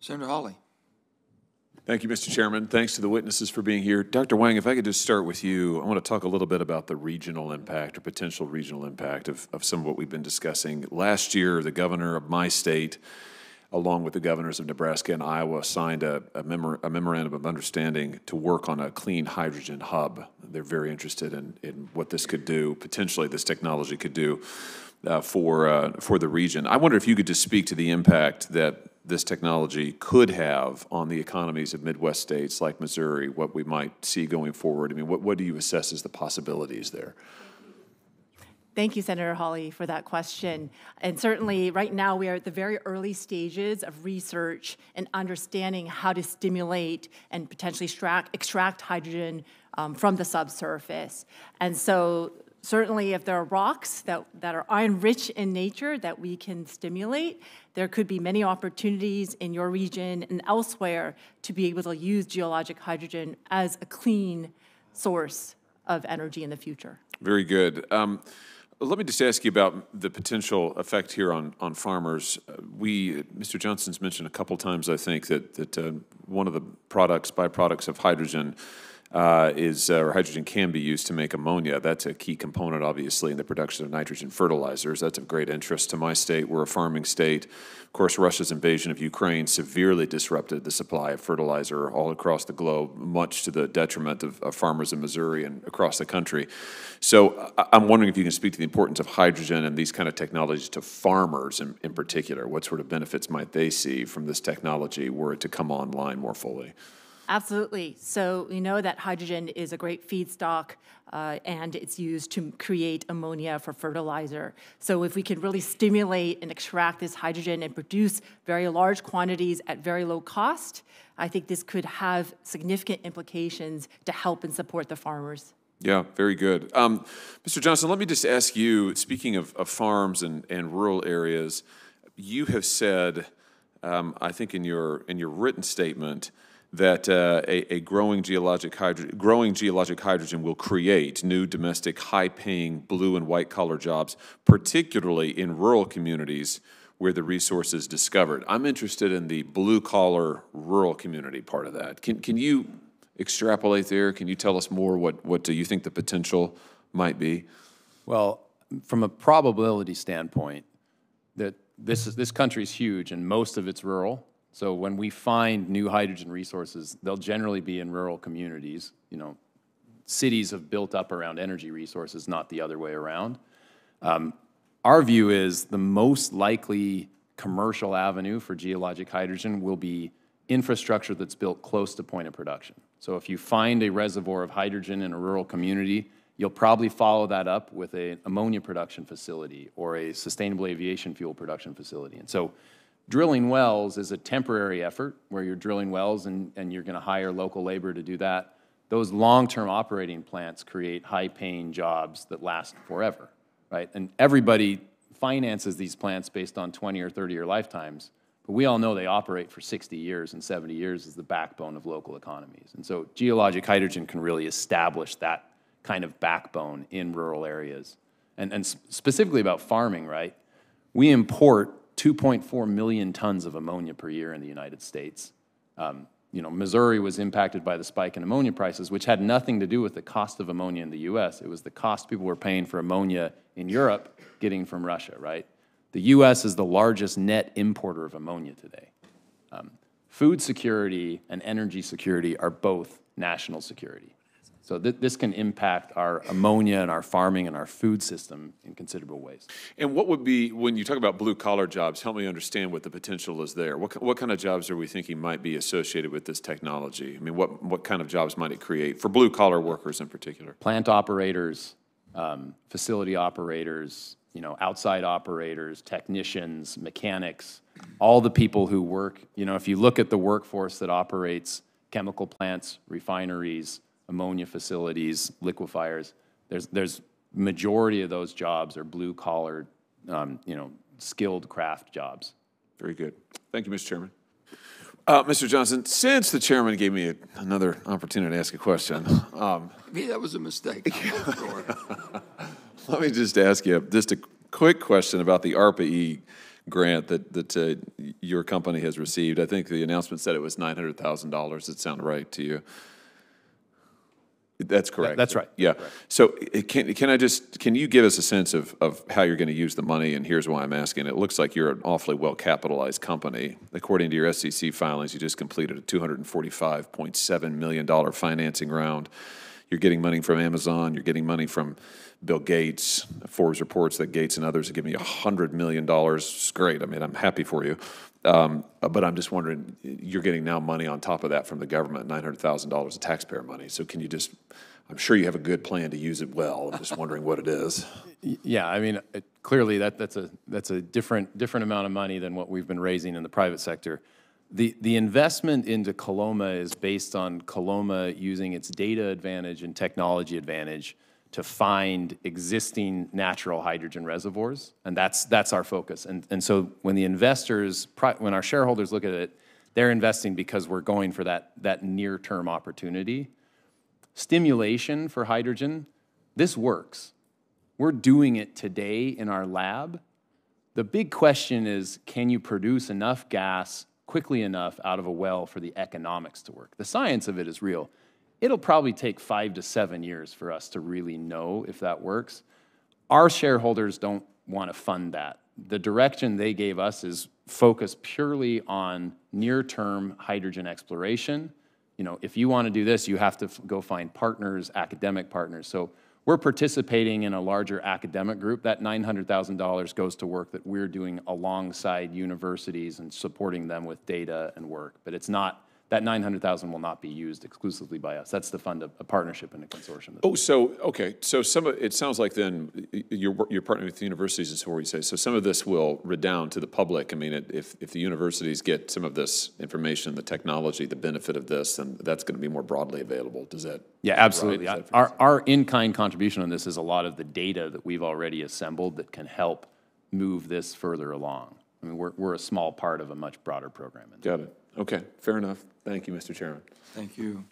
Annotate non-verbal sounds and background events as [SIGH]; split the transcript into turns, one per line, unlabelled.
Senator Hawley.
Thank you, Mr. Chairman. Thanks to the witnesses for being here. Dr. Wang, if I could just start with you, I want to talk a little bit about the regional impact or potential regional impact of, of some of what we've been discussing. Last year, the governor of my state, along with the governors of Nebraska and Iowa, signed a, a, memor a memorandum of understanding to work on a clean hydrogen hub. They're very interested in, in what this could do, potentially this technology could do uh, for, uh, for the region. I wonder if you could just speak to the impact that this technology could have on the economies of Midwest states like Missouri, what we might see going forward? I mean, what, what do you assess as the possibilities there?
Thank you, Senator Hawley, for that question. And certainly, right now, we are at the very early stages of research and understanding how to stimulate and potentially extract, extract hydrogen um, from the subsurface. And so, certainly, if there are rocks that, that are iron rich in nature that we can stimulate, there could be many opportunities in your region and elsewhere to be able to use geologic hydrogen as a clean source of energy in the future.
Very good. Um, let me just ask you about the potential effect here on, on farmers. We, Mr. Johnson's mentioned a couple times, I think, that, that uh, one of the products, byproducts of hydrogen uh, is, uh, or hydrogen can be used to make ammonia. That's a key component, obviously, in the production of nitrogen fertilizers. That's of great interest to my state. We're a farming state. Of course, Russia's invasion of Ukraine severely disrupted the supply of fertilizer all across the globe, much to the detriment of, of farmers in Missouri and across the country. So I'm wondering if you can speak to the importance of hydrogen and these kind of technologies to farmers in, in particular. What sort of benefits might they see from this technology were it to come online more fully?
Absolutely. So we know that hydrogen is a great feedstock uh, and it's used to create ammonia for fertilizer. So if we can really stimulate and extract this hydrogen and produce very large quantities at very low cost, I think this could have significant implications to help and support the farmers.
Yeah, very good. Um, Mr. Johnson, let me just ask you, speaking of, of farms and, and rural areas, you have said, um, I think in your, in your written statement, that uh, a, a, growing geologic hydrogen, growing geologic hydrogen will create new domestic high-paying blue and white-collar jobs, particularly in rural communities where the resource is discovered. I'm interested in the blue-collar rural community part of that. Can, can you extrapolate there? Can you tell us more? What, what do you think the potential might be?
Well, from a probability standpoint, that this, is, this country is huge and most of it's rural, so when we find new hydrogen resources, they'll generally be in rural communities. You know, cities have built up around energy resources, not the other way around. Um, our view is the most likely commercial avenue for geologic hydrogen will be infrastructure that's built close to point of production. So if you find a reservoir of hydrogen in a rural community, you'll probably follow that up with an ammonia production facility or a sustainable aviation fuel production facility. And so Drilling wells is a temporary effort where you're drilling wells and, and you're going to hire local labor to do that. Those long-term operating plants create high-paying jobs that last forever, right? And everybody finances these plants based on 20 or 30 year lifetimes, but we all know they operate for 60 years and 70 years as the backbone of local economies. And so geologic hydrogen can really establish that kind of backbone in rural areas. And, and specifically about farming, right? We import 2.4 million tons of ammonia per year in the United States. Um, you know, Missouri was impacted by the spike in ammonia prices, which had nothing to do with the cost of ammonia in the U.S. It was the cost people were paying for ammonia in Europe getting from Russia, right? The U.S. is the largest net importer of ammonia today. Um, food security and energy security are both national security. So th this can impact our ammonia and our farming and our food system in considerable ways.
And what would be, when you talk about blue collar jobs, help me understand what the potential is there. What, what kind of jobs are we thinking might be associated with this technology? I mean, what, what kind of jobs might it create for blue collar workers in particular?
Plant operators, um, facility operators, you know, outside operators, technicians, mechanics, all the people who work, you know, if you look at the workforce that operates chemical plants, refineries, ammonia facilities, liquefiers. There's, there's majority of those jobs are blue collar, um, you know, skilled craft jobs.
Very good. Thank you, Mr. Chairman. Uh, Mr. Johnson, since the chairman gave me a, another opportunity to ask a question.
Um, Maybe that was a mistake. [LAUGHS]
let me just ask you just a quick question about the ARPA-E grant that, that uh, your company has received. I think the announcement said it was $900,000. It sound right to you? That's correct.
that's right.
Yeah. So uh, can, can I just, can you give us a sense of, of how you're going to use the money? And here's why I'm asking. It looks like you're an awfully well-capitalized company. According to your SEC filings, you just completed a $245.7 million financing round. You're getting money from Amazon, you're getting money from Bill Gates. Forbes reports that Gates and others are giving you $100 million. It's great. I mean, I'm happy for you. Um, but I'm just wondering, you're getting now money on top of that from the government, $900,000 of taxpayer money. So can you just, I'm sure you have a good plan to use it well. I'm just wondering what it is.
Yeah, I mean, it- clearly, that, that's a, that's a different, different amount of money than what we've been raising in the private sector. The, the investment into Koloma is based on Koloma using its data advantage and technology advantage to find existing natural hydrogen reservoirs, and that's, that's our focus. And, and so when the investors, when our shareholders look at it, they're investing because we're going for that, that near-term opportunity. Stimulation for hydrogen, this works. We're doing it today in our lab. The big question is, can you produce enough gas quickly enough out of a well for the economics to work? The science of it is real. It'll probably take five to seven years for us to really know if that works. Our shareholders don't want to fund that. The direction they gave us is focus purely on near-term hydrogen exploration. You know, if you want to do this, you have to go find partners, academic partners. So we're participating in a larger academic group. That $900,000 goes to work that we're doing alongside universities and supporting them with data and work. But it's not, that 900,000 will not be used exclusively by us. That's to fund a, a partnership and a consortium.
Oh, so, okay, so some of, it sounds like then you're, you're partnering with the universities and so what you say. So some of this will redound to the public. I mean, it- if, if the universities get some of this information, the technology, the benefit of this, then that's going to be more broadly available. Does that?
Yeah, absolutely.
Right, that-
Our, our in-kind contribution on this is a lot of the data that we've already assembled that can help move this further along. I mean, we're, we're a small part of a much broader program.
Got it. Okay, fair enough. Thank you, Mr. Chairman.
Thank you.